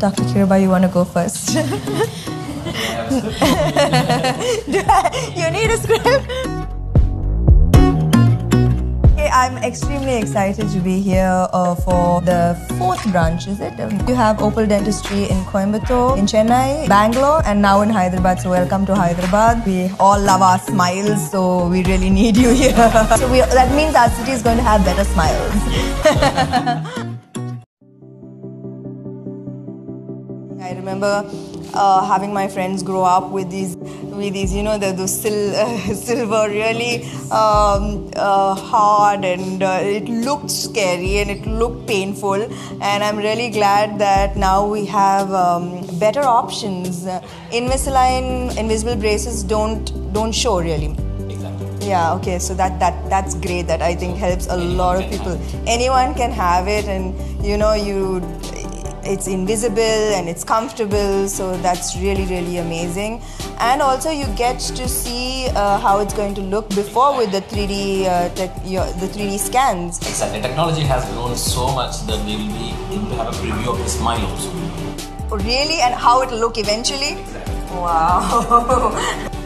Dr. Kiraba, you want to go first? you need a script? I'm extremely excited to be here uh, for the fourth branch, is it? Um, You have Opal Dentistry in Coimbatore, in Chennai, Bangalore, and now in Hyderabad. So welcome to Hyderabad. We all love our smiles, so we really need you here. so we, that means our city is going to have better smiles. I remember uh, having my friends grow up with these, with these, you know, the, those sil- uh, silver, really um, uh, hard, and uh, it looked scary and it looked painful. And I'm really glad that now we have um, better options. Invisalign, invisible braces don't don't show really. Yeah, okay, so that, that that's great. That I think helps a lot of people. Anyone can have it, and you know, you it's invisible and it's comfortable, so that's really really amazing. And also, you get to see uh, how it's going to look before with the 3D uh, tech, your, the 3D scans. Exactly. Technology has grown so much that we will be able to have a preview of the smile also. Really, and how it'll look eventually. Wow.